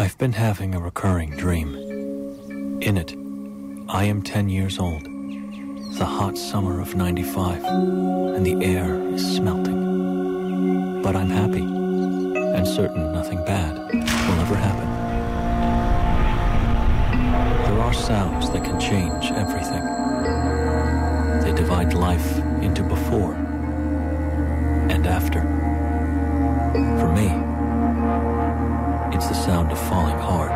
I've been having a recurring dream. In it, I am 10 years old. The hot summer of 95, and the air is smelting. But I'm happy, and certain nothing bad will ever happen. There are sounds that can change everything. They divide life into before and after. For me, it's the sound of falling hard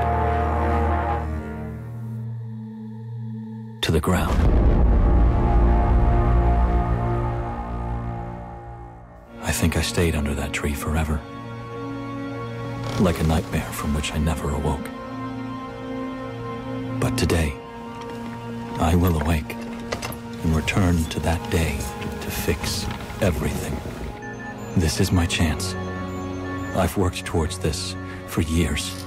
to the ground. I think I stayed under that tree forever, like a nightmare from which I never awoke. But today, I will awake and return to that day to fix everything. This is my chance. I've worked towards this for years,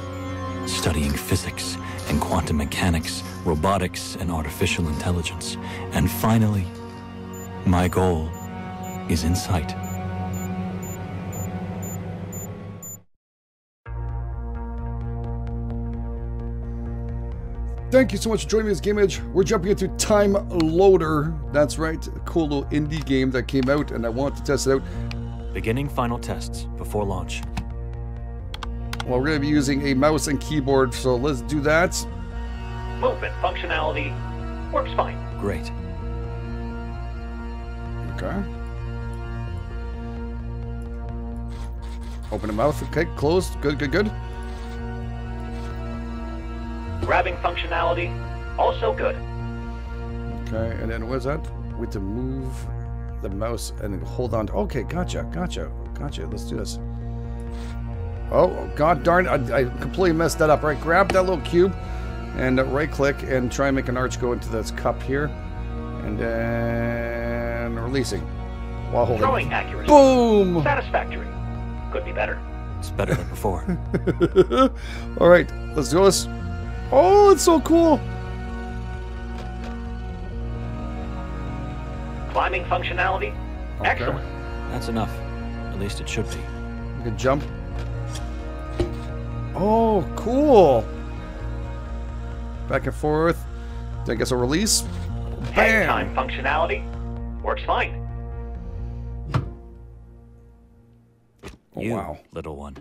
studying physics and quantum mechanics, robotics and artificial intelligence. And finally, my goal is in sight. Thank you so much for joining me this GameEdged. We're jumping into Time Loader. That's right, a cool little indie game that came out and I want to test it out. Beginning final tests before launch. Well, we're going to be using a mouse and keyboard, so let's do that. Movement functionality works fine. Great. Okay. Open the mouth. Okay, closed. Good, good, good. Grabbing functionality also good. Okay, and then what's that? We have to move the mouse and hold on. To, okay, gotcha, gotcha, gotcha. Let's do this. Oh, god darn it. I, I completely messed that up. Right, grab that little cube and uh, right click and try and make an arch go into this cup here. And then releasing while holding. Throwing accuracy. Boom! Satisfactory. Could be better. It's better than before. All right, let's do this. Oh, it's so cool. Climbing functionality Okay. excellent. That's enough. At least it should be. You can jump. Oh, cool. Back and forth. Then I guess a release. Hang time functionality works fine. Oh, you, wow. little one,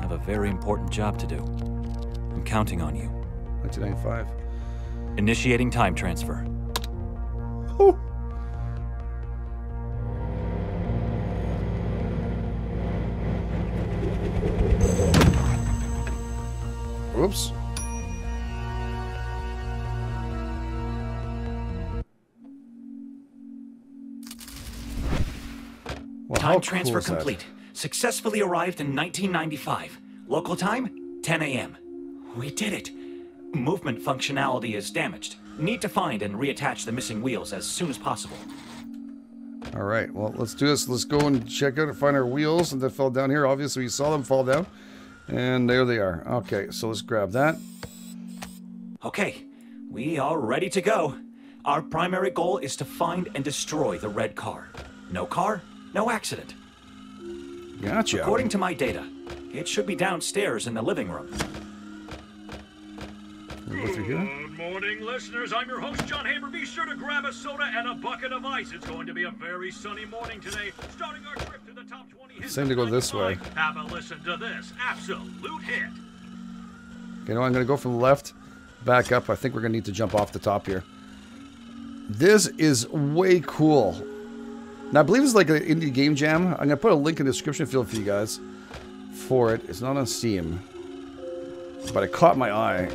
have a very important job to do. I'm counting on you. 1995. Initiating time transfer. Oh. Well, how Time cool transfer that? complete. Successfully arrived in 1995. Local time, 10 a.m. We did it. Movement functionality is damaged. Need to find and reattach the missing wheels as soon as possible. All right, well, let's do this. Let's go and check out and find our wheels that fell down here. Obviously, we saw them fall down. And there they are. Okay, so let's grab that. Okay, we are ready to go. Our primary goal is to find and destroy the red car. No car, no accident. Gotcha. According to my data, it should be downstairs in the living room. We'll go through here. Good morning, listeners. I'm your host, John Haber. Be sure to grab a soda and a bucket of ice. It's going to be a very sunny morning today, starting our trip to the top 20 hits. Seem to go this way. Have a listen to this absolute hit. Okay, no, I'm going to go from the left, back up. I think we're going to need to jump off the top here. This is way cool. Now, I believe it's like an indie game jam. I'm going to put a link in the description field for you guys for it. It's not on Steam. But it caught my eye.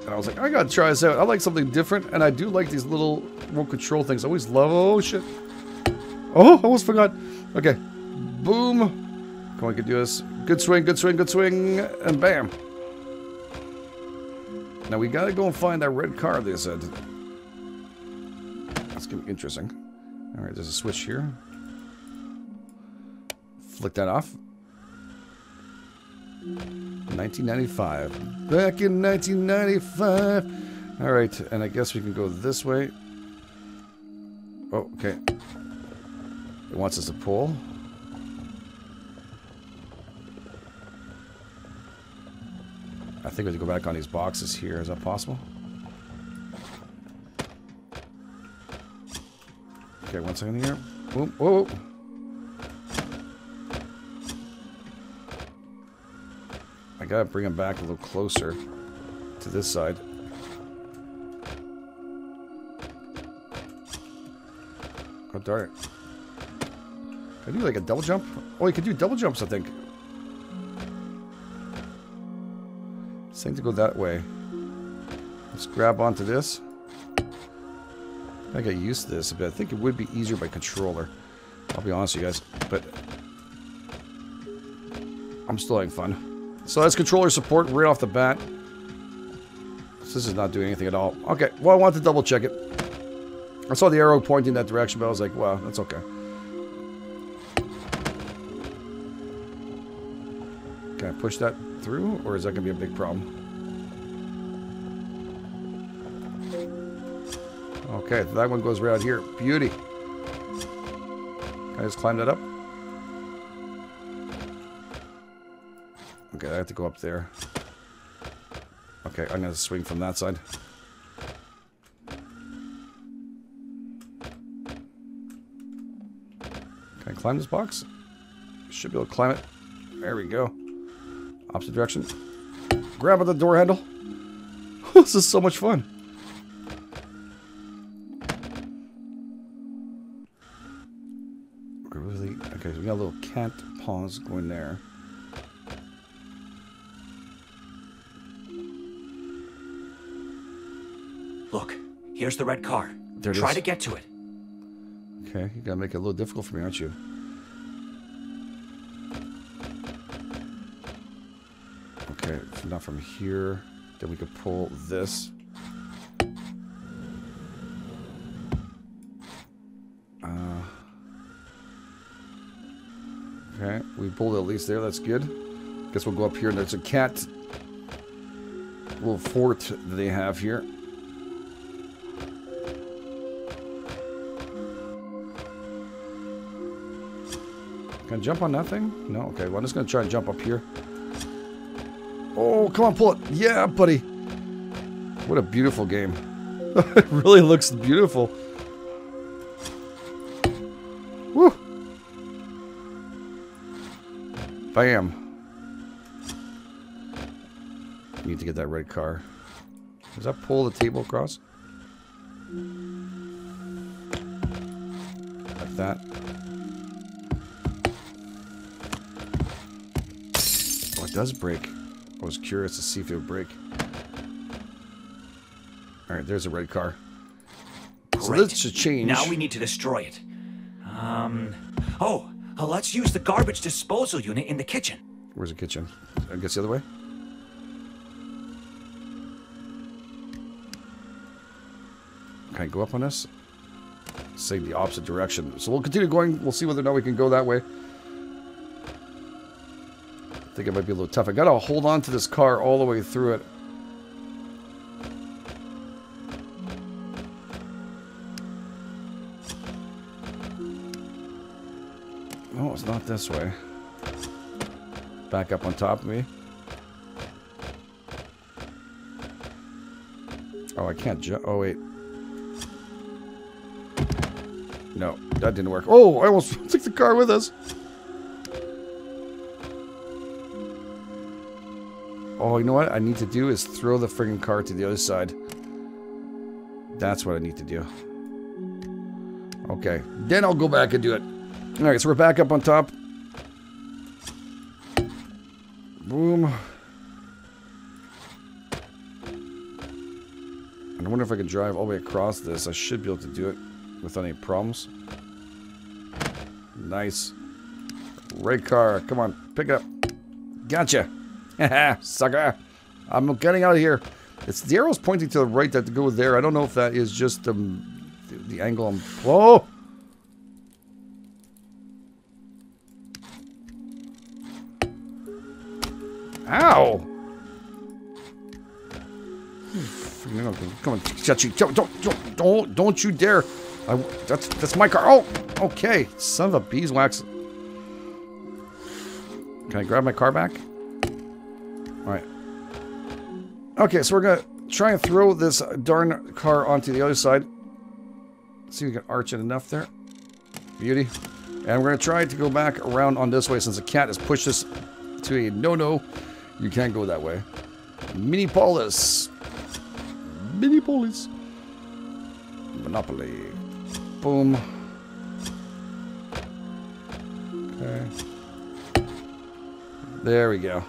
And I was like, I got to try this out. I like something different. And I do like these little remote control things. I always love... Oh, shit. Oh, I almost forgot. Okay. Boom. Come on, get do this. Good swing, good swing, good swing. And bam. Now we gotta go and find that red car, they said. That's gonna be interesting. Alright, there's a switch here. Flick that off. 1995. Back in 1995. Alright, and I guess we can go this way. Oh, okay. It wants us to pull. I think we have to go back on these boxes here. Is that possible? Okay, one second here. Whoa, whoa. I gotta bring him back a little closer to this side. Oh, darn it. Can I do like a double jump? Oh, you can do double jumps, I think. Seem to go that way. Let's grab onto this. I got used to this but. I think it would be easier by controller. I'll be honest with you guys. But I'm still having fun. So that's controller support right off the bat. So this is not doing anything at all. Okay, well I wanted to double check it. I saw the arrow pointing that direction, but I was like, well, that's okay. Can I push that through, or is that going to be a big problem? Okay, that one goes right out here. Beauty. Can I just climb that up? Okay, I have to go up there. Okay, I'm to swing from that side. Can I climb this box? Should be able to climb it. There we go. Opposite direction. Grab at the door handle. this is so much fun. Paws going there. Look, here's the red car. There Try is. to get to it. Okay, you gotta make it a little difficult for me, aren't you? Okay, if not from here. Then we could pull this. Okay, we pulled at least there. That's good. Guess we'll go up here. And there's a cat little fort that they have here. Can I jump on that thing? No? Okay, well, I'm just going to try and jump up here. Oh, come on, pull it. Yeah, buddy. What a beautiful game. it really looks beautiful. Bam. Need to get that red car. Does that pull the table across? Like that. Oh, it does break. I was curious to see if it would break. Alright, there's a red car. So Great. this should change. Now we need to destroy it. Um. Oh, let's use the garbage disposal unit in the kitchen. Where's the kitchen? I guess the other way? Can I go up on this? Say the opposite direction. So we'll continue going. We'll see whether or not we can go that way. I think it might be a little tough. I gotta hold on to this car all the way through it. No, it's not this way. Back up on top of me. Oh, I can't jump. Oh, wait. No, that didn't work. Oh, I almost took the car with us. Oh, you know what I need to do is throw the friggin' car to the other side. That's what I need to do. Okay, then I'll go back and do it. All right, so we're back up on top. Boom. I wonder if I can drive all the way across this. I should be able to do it without any problems. Nice. Red car. Come on, pick it up. Gotcha. Sucker. I'm getting out of here. It's the arrow's pointing to the right that to go there. I don't know if that is just the, the angle I'm. Whoa! Ow! Hmm, no, Come on, Chachi. Don't, don't, don't, don't you dare. I, that's, that's my car. Oh, okay. Son of a beeswax. Can I grab my car back? All right. Okay, so we're gonna try and throw this darn car onto the other side. See if we can arch it enough there. Beauty. And we're gonna try to go back around on this way since the cat has pushed us to a no-no. You can't go that way. Mini Polis. Mini Polis. Monopoly. Boom. Okay. There we go.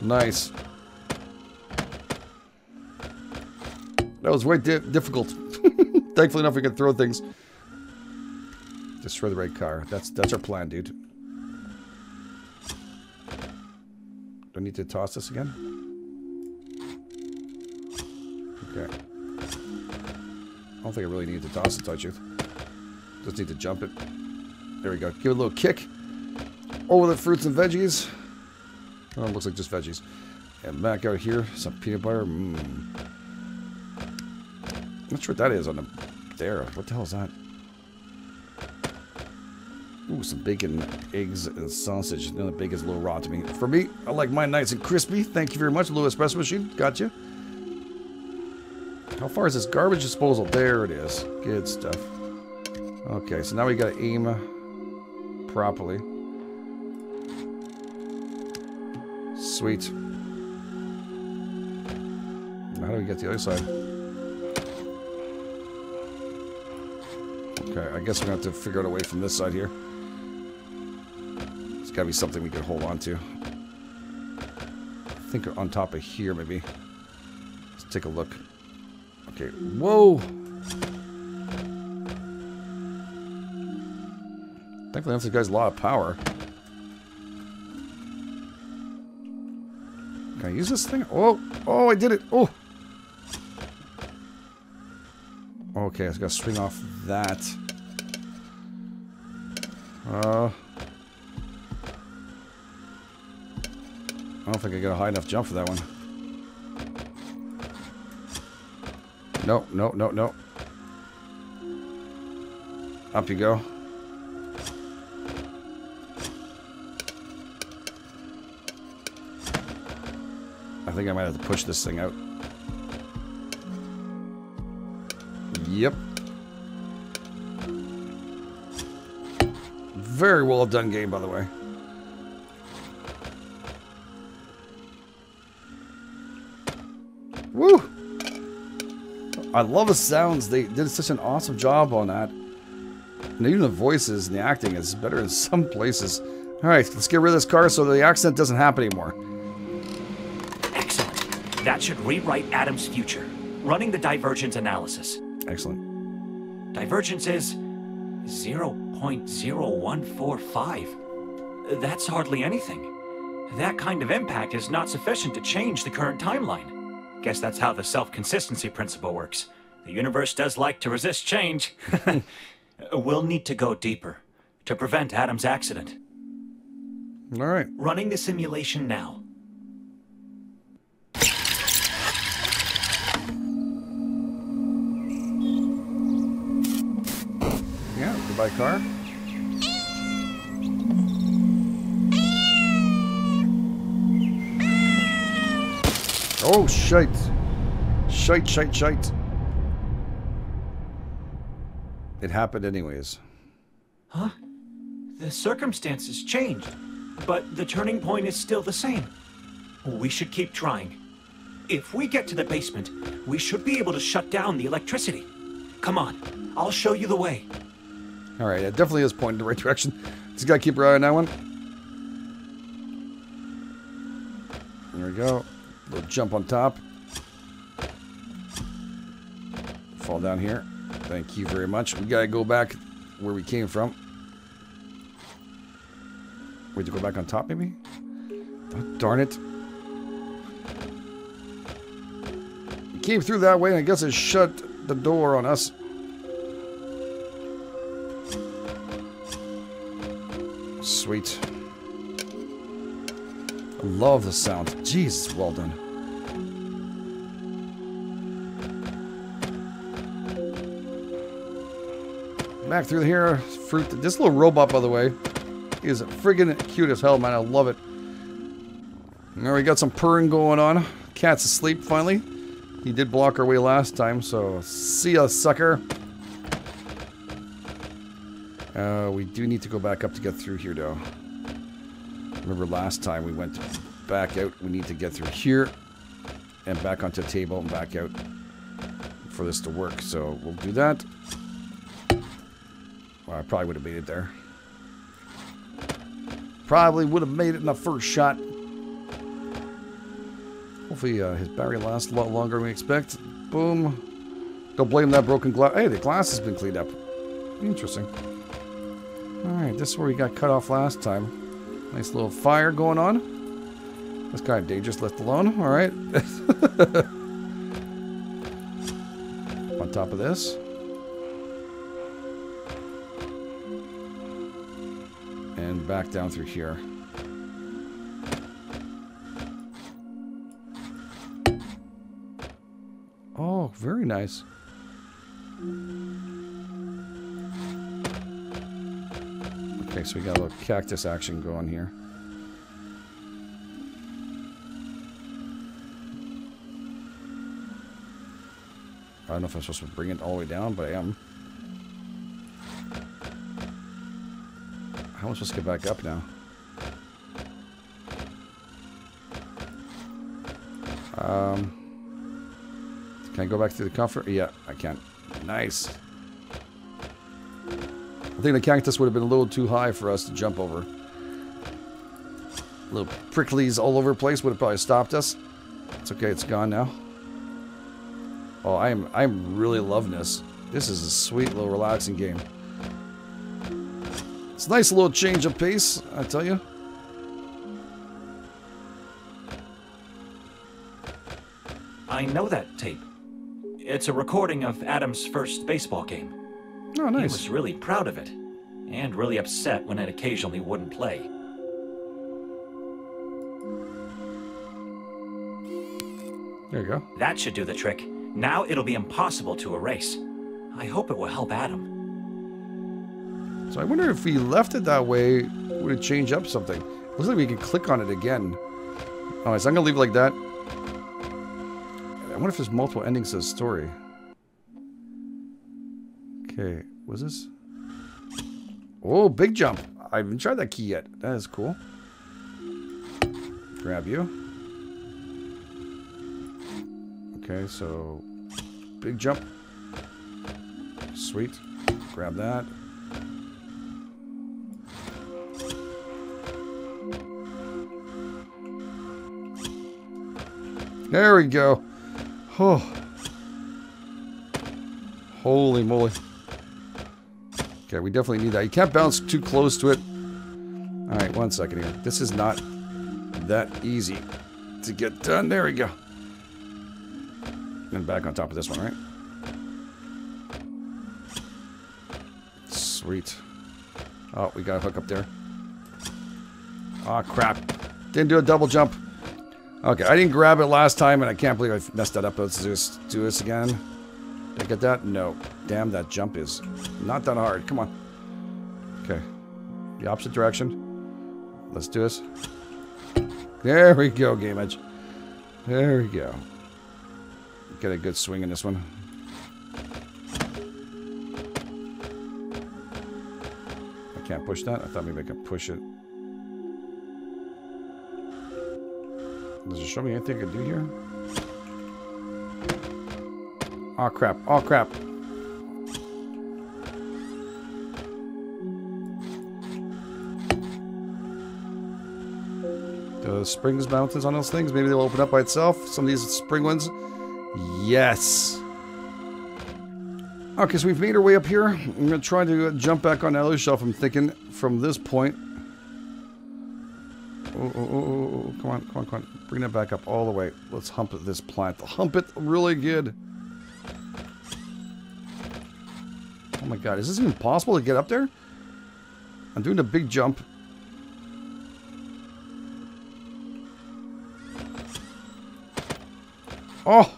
Nice. That was way di difficult. Thankfully enough we can throw things. Destroy the right car. That's that's our plan, dude. Need to toss this again? Okay. I don't think I really need to toss it, touch it. Just need to jump it. There we go. Give it a little kick. Over the fruits and veggies. Oh, it looks like just veggies. And back out here, some peanut butter. Mmm. Not sure what that is on the there. What the hell is that? Ooh, some bacon, eggs, and sausage. The bacon's a little raw to me. For me, I like mine nice and crispy. Thank you very much, Lewis Espresso Machine. Got you. How far is this garbage disposal? There it is. Good stuff. Okay, so now we gotta aim properly. Sweet. How do we get the other side? Okay, I guess we're gonna have to figure out a way from this side here. Gotta be something we can hold on to. I think on top of here, maybe. Let's take a look. Okay, whoa! Thankfully, that's guy's a lot of power. Can I use this thing? Oh, oh, I did it! Oh! Okay, I just gotta swing off that. Uh, I don't think I got a high enough jump for that one. No, no, no, no. Up you go. I think I might have to push this thing out. Yep. Very well done game, by the way. I love the sounds. They did such an awesome job on that. And even the voices and the acting is better in some places. Alright, let's get rid of this car so the accident doesn't happen anymore. Excellent. That should rewrite Adam's future. Running the divergence analysis. Excellent. Divergence is 0.0145. That's hardly anything. That kind of impact is not sufficient to change the current timeline. Guess that's how the self-consistency principle works. The universe does like to resist change. we'll need to go deeper to prevent Adam's accident. Alright. Running the simulation now. Yeah, goodbye car. Oh, shite. Shite, shite, shite. It happened anyways. Huh? The circumstances changed, but the turning point is still the same. We should keep trying. If we get to the basement, we should be able to shut down the electricity. Come on, I'll show you the way. Alright, it definitely is pointing the right direction. Just gotta keep your eye on that one. There we go. Little jump on top. Fall down here. Thank you very much. We gotta go back where we came from. Wait to go back on top, maybe? Oh, darn it. We came through that way, and I guess it shut the door on us. Sweet. Love the sound. Jesus, well done. Back through here, fruit. This little robot, by the way, is friggin' cute as hell, man. I love it. Now we got some purring going on. Cat's asleep finally. He did block our way last time, so see ya, sucker. Uh, we do need to go back up to get through here, though. Remember last time we went back out. We need to get through here and back onto the table and back out for this to work. So we'll do that. Well, I probably would have made it there. Probably would have made it in the first shot. Hopefully uh, his battery lasts a lot longer than we expect. Boom. Don't blame that broken glass. Hey, the glass has been cleaned up. Interesting. Alright, this is where we got cut off last time. Nice little fire going on. This kind of dangerous left alone. Alright. on top of this. And back down through here. Oh, very nice. Okay, so we got a little cactus action going here. I don't know if I'm supposed to bring it all the way down, but I am. How am I supposed to get back up now? Um, can I go back to the comfort? Yeah, I can. Nice. Think the cactus would have been a little too high for us to jump over. Little pricklies all over the place would have probably stopped us. It's okay, it's gone now. Oh, I'm I'm really loving this. This is a sweet little relaxing game. It's a nice little change of pace, I tell you. I know that tape. It's a recording of Adam's first baseball game. Oh, nice. He was really proud of it, and really upset when it occasionally wouldn't play. There you go. That should do the trick. Now it'll be impossible to erase. I hope it will help Adam. So I wonder if we left it that way, would it change up something? Looks like we can click on it again. Alright, so I'm gonna leave it like that. I wonder if there's multiple endings to the story. Okay, was this? Oh, big jump. I haven't tried that key yet. That is cool. Grab you. Okay, so big jump. Sweet. Grab that. There we go. Oh. Holy moly. Okay, we definitely need that. You can't bounce too close to it. Alright, one second here. This is not that easy to get done. There we go. And back on top of this one, right? Sweet. Oh, we got a hook up there. Oh, crap. Didn't do a double jump. Okay, I didn't grab it last time, and I can't believe I messed that up. Let's this, do this again. Did I get that? No. Damn, that jump is not that hard. Come on. Okay. The opposite direction. Let's do this. There we go, GameEdged. There we go. Get a good swing in this one. I can't push that. I thought maybe I could push it. Does it show me anything I can do here? Oh crap. Oh crap. The springs mountains on those things, maybe they'll open up by itself. Some of these spring ones. Yes. Okay, so we've made our way up here. I'm to try to jump back on that other shelf, I'm thinking, from this point. Oh, oh, oh, oh, oh, come on, come on, come on. Bring that back up all the way. Let's hump this plant. Hump it really good. Oh my god, is this even possible to get up there? I'm doing a big jump. Oh!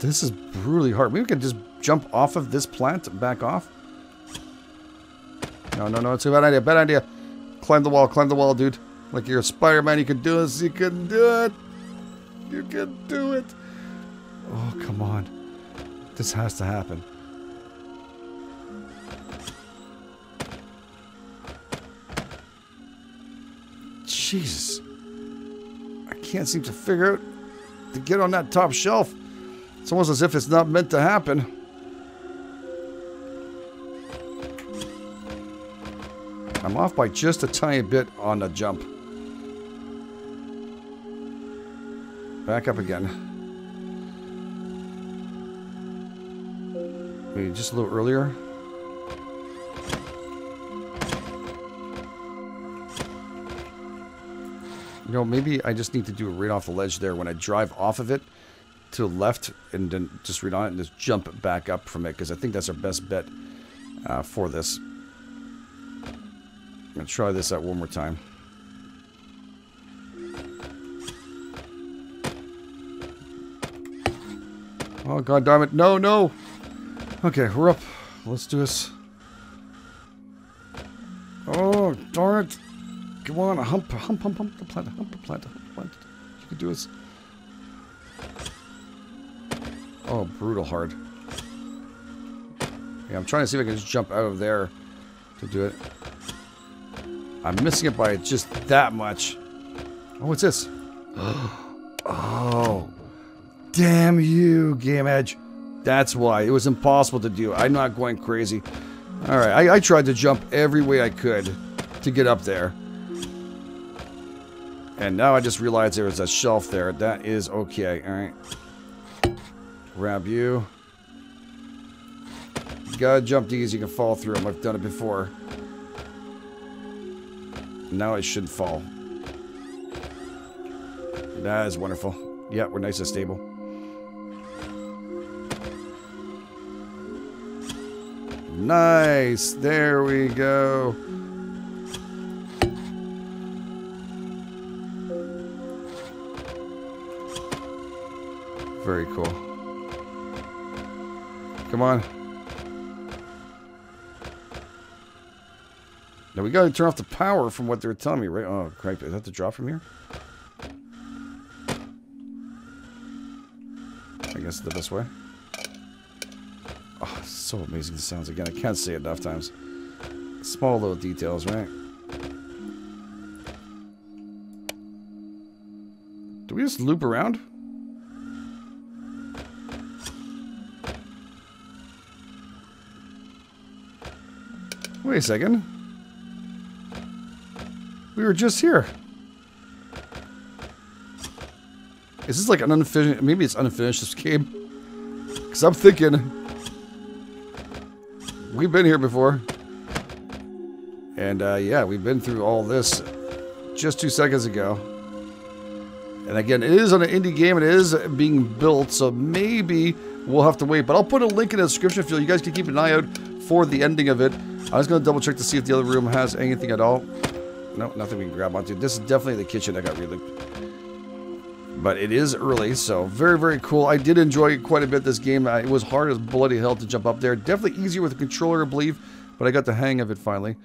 This is brutally hard. Maybe we can just jump off of this plant and back off. No, no, no, it's a bad idea. Bad idea. Climb the wall, climb the wall, dude. Like you're a Spider-Man, you can do this, you can do it. You can do it. Oh, come on. This has to happen. Jesus. I can't seem to figure out to get on that top shelf. It's almost as if it's not meant to happen. I'm off by just a tiny bit on the jump. Back up again. Just a little earlier. You know, maybe I just need to do a read off the ledge there when I drive off of it to the left and then just read on it and just jump back up from it because I think that's our best bet uh, for this. I'm going to try this out one more time. Oh, god damn it. No, no. Okay, we're up. Let's do this. Oh, darn it. Come on, hump, hump, hump, hump the plant, hump the plant, hump the plant. You can do this. Oh, brutal hard. Yeah, I'm trying to see if I can just jump out of there to do it. I'm missing it by just that much. Oh, what's this? oh. Damn you, GameEdged. That's why. It was impossible to do. I'm not going crazy. Alright, I, I tried to jump every way I could to get up there. And now I just realized there was a shelf there. That is okay. Alright. Grab you. You gotta jump these, you can fall through them. I've done it before. Now it should fall. That is wonderful. Yeah, we're nice and stable. Nice. There we go. Very cool. Come on. Now we gotta turn off the power from what they're telling me, right? Oh, crap. Is that the drop from here? I guess the best way. So amazing the sounds again. I can't say it enough times. Small little details, right? Do we just loop around? Wait a second. We were just here. Is this like an unfinished... Maybe it's unfinished, this game. Because I'm thinking... We've been here before. And, uh, yeah, we've been through all this just two seconds ago. And again, it is on an indie game. It is being built, so maybe we'll have to wait. But I'll put a link in the description field. You guys can keep an eye out for the ending of it. I was going to double check to see if the other room has anything at all. No, nothing we can grab onto. This is definitely the kitchen that got relooped. But it is early, so very, very cool. I did enjoy quite a bit this game. It was hard as bloody hell to jump up there. Definitely easier with a controller, I believe, but I got the hang of it finally.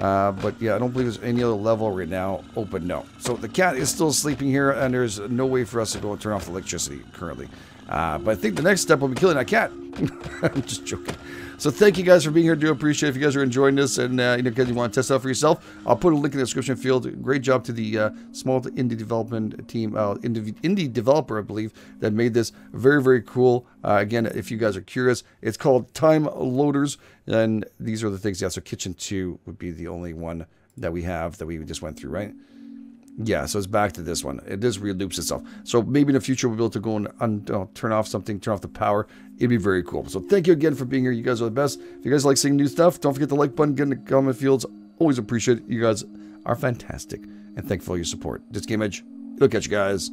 Uh, but yeah, I don't believe there's any other level right now open, no. So the cat is still sleeping here, and there's no way for us to go and turn off the electricity currently. Uh, but I think the next step will be killing that cat. I'm just joking. So thank you guys for being here. Do appreciate if you guys are enjoying this and uh, you know, you want to test out for yourself. I'll put a link in the description field. Great job to the uh, small indie development team, uh, indie, indie developer, I believe, that made this very, very cool. Uh, again, if you guys are curious, it's called Time Loaders. And these are the things. Yeah, so Kitchen 2 would be the only one that we have that we just went through, right? Yeah, so it's back to this one. It just reloops itself. So maybe in the future we'll be able to go and un- uh, turn off something, turn off the power. It'd be very cool. So thank you again for being here. You guys are the best. If you guys like seeing new stuff, don't forget the like button, get in the comment fields. Always appreciate it. You guys are fantastic. And thank you for your support. This GameEdged. It'll catch you guys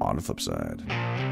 on the flip side.